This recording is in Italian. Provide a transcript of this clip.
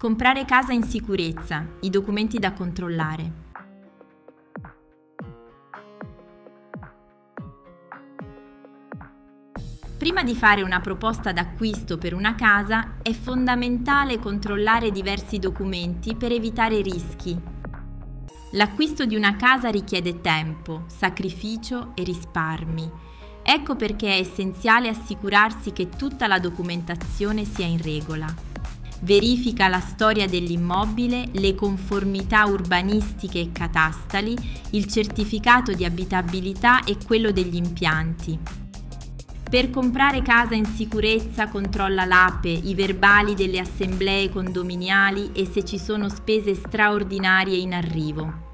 Comprare casa in sicurezza, i documenti da controllare. Prima di fare una proposta d'acquisto per una casa è fondamentale controllare diversi documenti per evitare rischi. L'acquisto di una casa richiede tempo, sacrificio e risparmi. Ecco perché è essenziale assicurarsi che tutta la documentazione sia in regola. Verifica la storia dell'immobile, le conformità urbanistiche e catastali, il certificato di abitabilità e quello degli impianti. Per comprare casa in sicurezza controlla l'APE, i verbali delle assemblee condominiali e se ci sono spese straordinarie in arrivo.